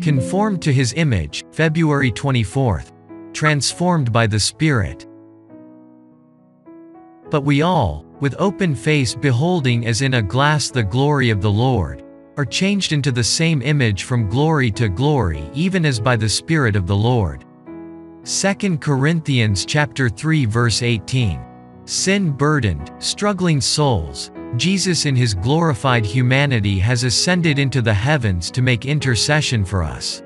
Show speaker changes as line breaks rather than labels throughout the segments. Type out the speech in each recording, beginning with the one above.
Conformed to his image, February 24th. Transformed by the Spirit. But we all, with open face beholding as in a glass the glory of the Lord, are changed into the same image from glory to glory even as by the Spirit of the Lord. 2 Corinthians chapter 3 verse 18. Sin burdened, struggling souls, Jesus in his glorified humanity has ascended into the heavens to make intercession for us.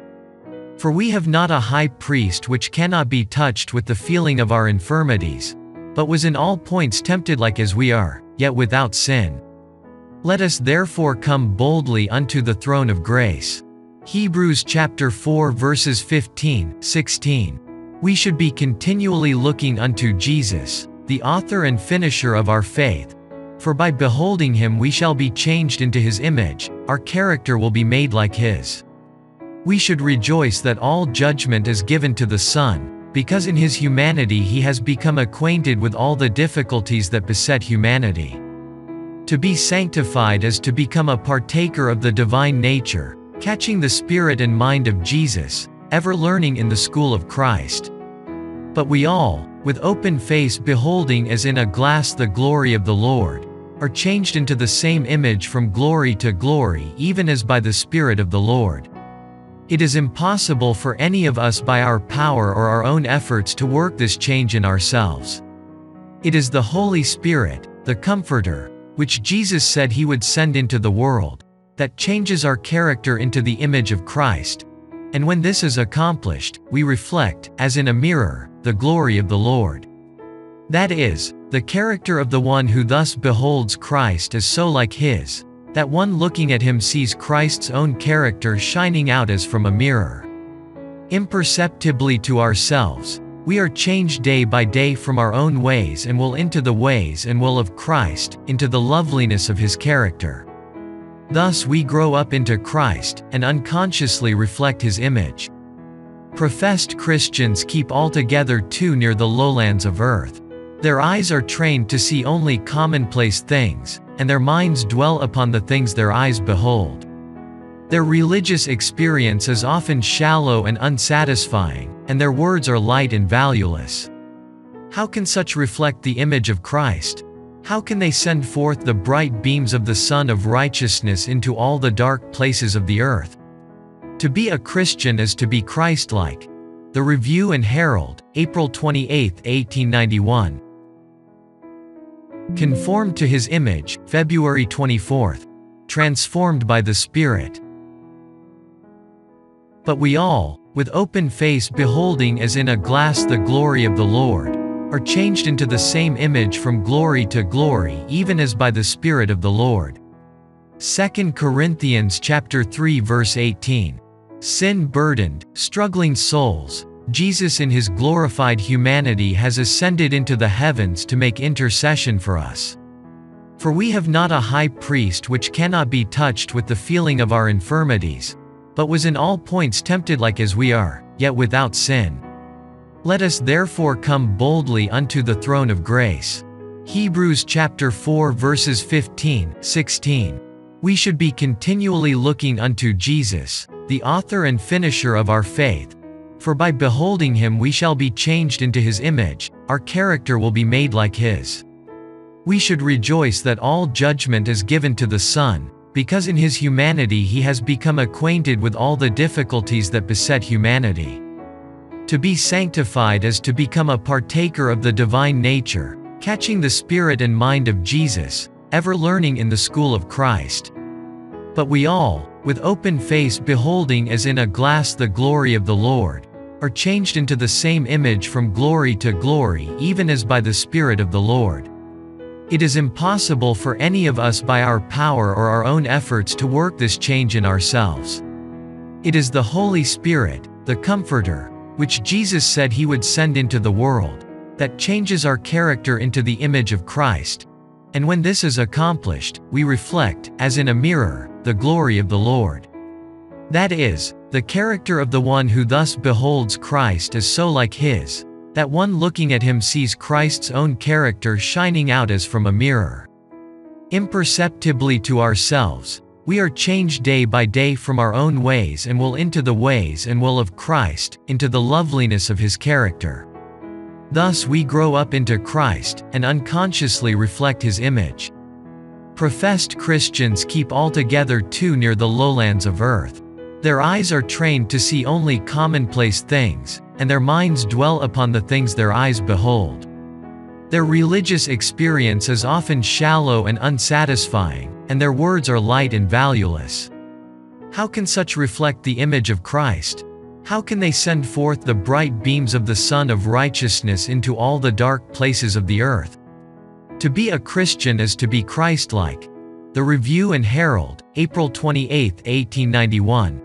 For we have not a high priest which cannot be touched with the feeling of our infirmities, but was in all points tempted like as we are, yet without sin. Let us therefore come boldly unto the throne of grace. Hebrews chapter 4 verses 15, 16. We should be continually looking unto Jesus, the author and finisher of our faith, for by beholding him we shall be changed into his image, our character will be made like his. We should rejoice that all judgment is given to the Son, because in his humanity he has become acquainted with all the difficulties that beset humanity. To be sanctified is to become a partaker of the divine nature, catching the spirit and mind of Jesus, ever learning in the school of Christ. But we all, with open face beholding as in a glass the glory of the Lord, are changed into the same image from glory to glory even as by the Spirit of the Lord. It is impossible for any of us by our power or our own efforts to work this change in ourselves. It is the Holy Spirit, the Comforter, which Jesus said he would send into the world, that changes our character into the image of Christ. And when this is accomplished, we reflect, as in a mirror, the glory of the Lord. That is, the character of the one who thus beholds Christ is so like his, that one looking at him sees Christ's own character shining out as from a mirror. Imperceptibly to ourselves, we are changed day by day from our own ways and will into the ways and will of Christ, into the loveliness of his character. Thus we grow up into Christ, and unconsciously reflect his image. Professed Christians keep altogether too near the lowlands of earth. Their eyes are trained to see only commonplace things, and their minds dwell upon the things their eyes behold. Their religious experience is often shallow and unsatisfying, and their words are light and valueless. How can such reflect the image of Christ? How can they send forth the bright beams of the Sun of Righteousness into all the dark places of the earth? To be a Christian is to be Christ-like. The Review and Herald, April 28, 1891. Conformed to his image, February 24th. Transformed by the Spirit. But we all, with open face beholding as in a glass the glory of the Lord, are changed into the same image from glory to glory even as by the Spirit of the Lord. 2 Corinthians chapter 3 verse 18. Sin burdened, struggling souls, Jesus in his glorified humanity has ascended into the heavens to make intercession for us. For we have not a high priest which cannot be touched with the feeling of our infirmities, but was in all points tempted like as we are, yet without sin. Let us therefore come boldly unto the throne of grace. Hebrews chapter 4 verses 15, 16. We should be continually looking unto Jesus, the author and finisher of our faith, for by beholding him we shall be changed into his image, our character will be made like his. We should rejoice that all judgment is given to the Son, because in his humanity he has become acquainted with all the difficulties that beset humanity. To be sanctified is to become a partaker of the divine nature, catching the spirit and mind of Jesus, ever learning in the school of Christ. But we all, with open face beholding as in a glass the glory of the Lord, are changed into the same image from glory to glory even as by the Spirit of the Lord. It is impossible for any of us by our power or our own efforts to work this change in ourselves. It is the Holy Spirit, the Comforter, which Jesus said he would send into the world, that changes our character into the image of Christ. And when this is accomplished, we reflect, as in a mirror, the glory of the Lord. That is, the character of the one who thus beholds Christ is so like his, that one looking at him sees Christ's own character shining out as from a mirror. Imperceptibly to ourselves, We are changed day by day from our own ways and will into the ways and will of Christ, into the loveliness of his character. Thus we grow up into Christ, and unconsciously reflect his image. Professed Christians keep altogether too near the lowlands of earth. Their eyes are trained to see only commonplace things, and their minds dwell upon the things their eyes behold. Their religious experience is often shallow and unsatisfying, and their words are light and valueless. How can such reflect the image of Christ? How can they send forth the bright beams of the Sun of Righteousness into all the dark places of the earth? To be a Christian is to be Christ-like. The Review and Herald, April 28, 1891.